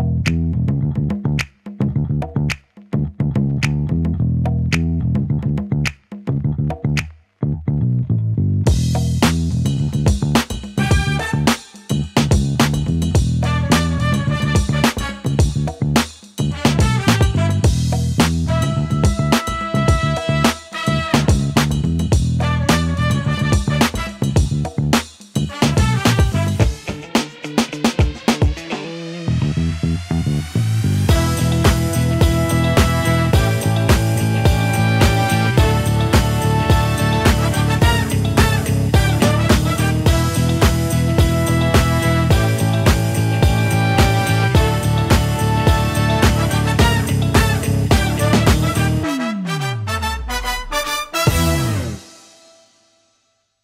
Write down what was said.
Mm-hmm.